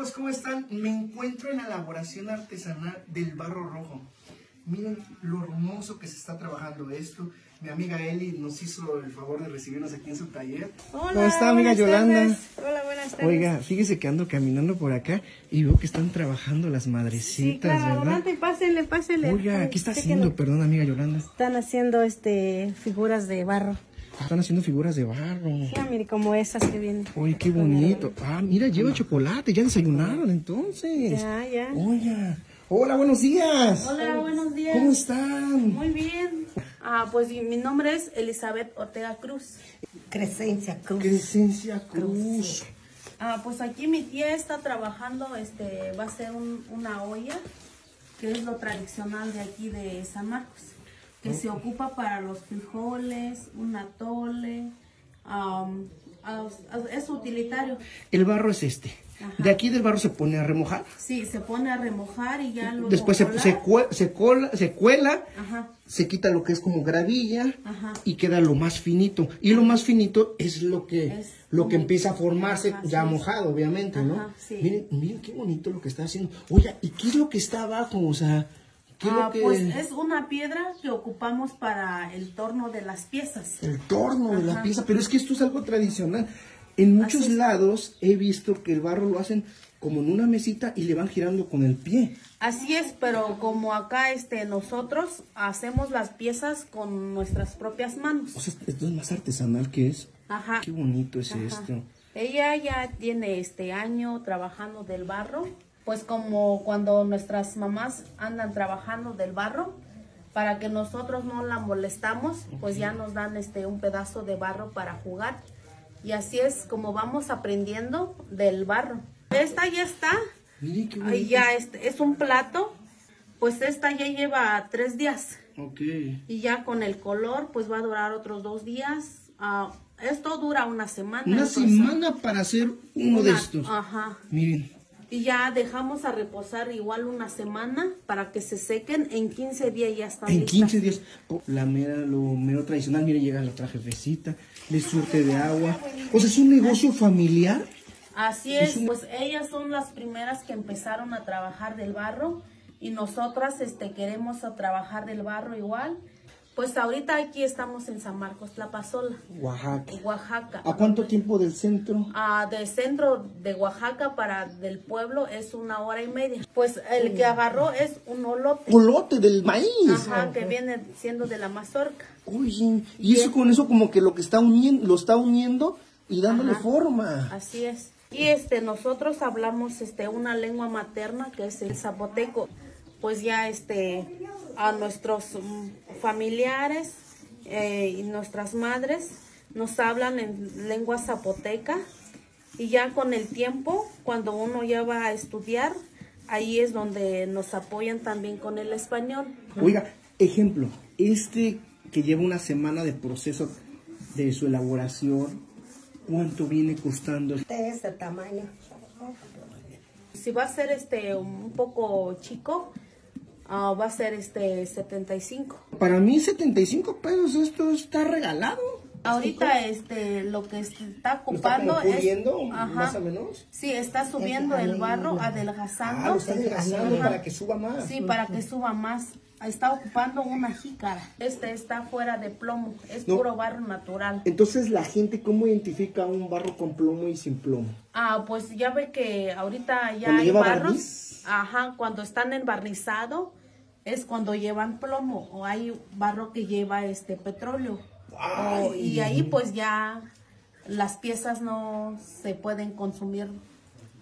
amigos? ¿Cómo están? Me encuentro en la elaboración artesanal del barro rojo. Miren lo hermoso que se está trabajando esto. Mi amiga Eli nos hizo el favor de recibirnos aquí en su taller. Hola, ¿Cómo está, amiga Yolanda? tardes. Hola, buenas tardes. Oiga, fíjese que ando caminando por acá y veo que están trabajando las sí, madrecitas, claro, ¿verdad? adelante, pásenle, pásenle. Oiga, ¿qué está haciendo? Perdón, amiga Yolanda. Están haciendo este figuras de barro. Están haciendo figuras de barro. Ya, mire, como esas que vienen. Oye, qué bonito. Ah, mira, lleva chocolate. Ya desayunaron entonces. Ya, ya. Oiga. Hola, buenos días. Hola, buenos días. ¿Cómo están? Muy bien. Ah, pues mi nombre es Elizabeth Ortega Cruz. Crescencia Cruz. Crescencia Cruz. Ah, pues aquí mi tía está trabajando, este, va a ser un- una olla, que es lo tradicional de aquí de San Marcos, que se ocupa para los frijoles, un atole, as- es utilitario. El barro es este. Ajá. De aquí del barro se pone a remojar. Sí, se pone a remojar y ya luego Después se, se, cue- se cola, se cuela, Ajá, se quita lo que es como gravilla Ajá. y queda lo más finito. Y lo más finito es lo que, Es lo que empieza a formarse ya mojado, obviamente, ¿no? Sí. Miren, miren qué bonito lo que está haciendo. Oye, ¿y qué es lo que está abajo? O sea, ¿qué es Ah, que... pues es una piedra que ocupamos para el torno de las piezas. El torno de la pieza, pero es que esto es algo tradicional. En muchos lados he visto que el barro lo hacen como en una mesita y le van girando con el pie. Así es, pero como acá este nosotros hacemos las piezas con nuestras propias manos. O sea, esto es más artesanal que es. Ajá. Qué bonito es Ajá. esto. Ella ya tiene este año trabajando del barro, pues como cuando nuestras mamás andan trabajando del barro, para que nosotros no la molestamos, pues ya nos dan este un pedazo de barro para jugar. Y así es como vamos aprendiendo del barro. Esta ya está, ahí ya este, es un plato, pues esta ya lleva tres días. Ok. Y ya con el color, pues va a durar otros dos días. Ah, esto dura una semana. Una semana para hacer uno de estos. Ajá. Miren. Y ya dejamos a reposar igual una semana para que se sequen. En 15 días ya están En listas. 15 días, la mera, lo mero tradicional, mire, llega la otra jefecita, le surte de agua. O sea, es un negocio familiar. Así es, pues ellas son las primeras que empezaron a trabajar del barro y nosotras este, queremos a trabajar del barro igual. Pues ahorita aquí estamos en San Marcos, La Pasola, Oaxaca. Oaxaca. ¿A cuánto tiempo del centro? Ah, del centro de Oaxaca para del pueblo es una hora y media. Pues el que agarró es un olote. Colote del maíz. Ajá, que viene siendo de la mazorca. Oye, y eso con eso como que lo que está uniendo, lo está uniendo y dándole Ajá. forma. Así es. Y este nosotros hablamos este una lengua materna que es el zapoteco. Pues ya este a nuestros mm, familiares eh, y nuestras madres nos hablan en lengua zapoteca y ya con el tiempo cuando uno ya va a estudiar ahí es donde nos apoyan también con el español. Oiga, ejemplo, este que lleva una semana de proceso de su elaboración, ¿cuánto viene costando? De este tamaño. Si va a ser este un poco chico, ah, va a ser este 75. Para mí 75 pesos, esto está regalado. Ahorita este lo que está ¿Lo está ocupando como puliendo, es ajá, más o menos? Sí, está subiendo el barro, adelgazando. Ah, está adelgazando Ajá. para que suba más. Sí, para que suba más. Está ocupando una jícara. Este está fuera de plomo, es No. puro barro natural. Entonces, la gente, ¿cómo identifica un barro con plomo y sin plomo? Ah, pues ya ve que ahorita ya Cuando hay barros. barniz. Ajá, cuando están enbarnizado es cuando llevan plomo o hay barro que lleva este petróleo. O- y ahí pues ya las piezas no se pueden consumir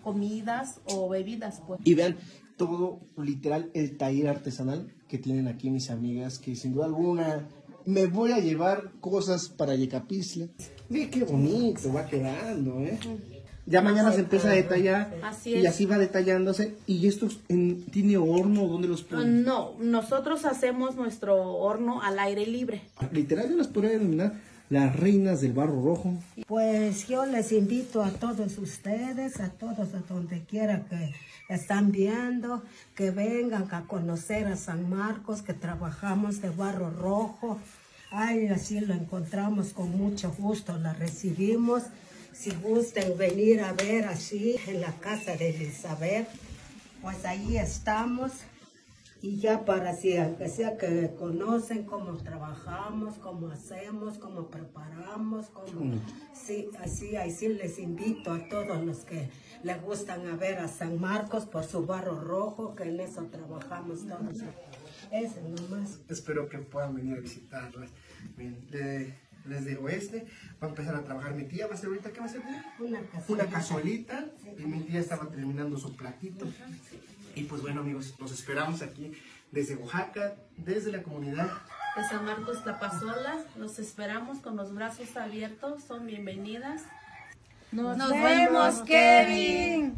comidas o bebidas, pues. Y vean todo, literal, el taller artesanal que tienen aquí mis amigas, que sin duda alguna me voy a llevar cosas para Yecapisle. Ve qué bonito va quedando, ¿eh? Ya mañana se empieza a detallar Así y así va detallándose. ¿Y esto en- tiene horno? ¿Dónde los ponen? No, nosotros hacemos nuestro horno al aire libre. Literal, yo las podría denominar las reinas del barro rojo. Pues yo les invito a todos ustedes, a todos a donde quiera que están viendo, que vengan a conocer a San Marcos, que trabajamos de barro rojo. Ay, así lo encontramos con mucho gusto, la recibimos. Si gusten venir a ver así en la casa de Elizabeth, pues ahí estamos. Y ya para si que sea que conocen cómo trabajamos, cómo hacemos, cómo preparamos, cómo sí, así, así les invito a todos los que les gustan a ver a San Marcos por su barro rojo, que en eso trabajamos todos. Ese nomás. Espero que puedan venir a visitarlas. Bien, le- les digo este, va a empezar a trabajar mi tía, va a ser ahorita, ¿qué va a hacer? tía? Una Una cazuelita. cazuelita y mi tía estaba terminando su platito. Y pues bueno amigos, los esperamos aquí desde Oaxaca, desde la comunidad. De San Marcos Tapazola, los esperamos con los brazos abiertos, son bienvenidas. Nos vemos, Kevin.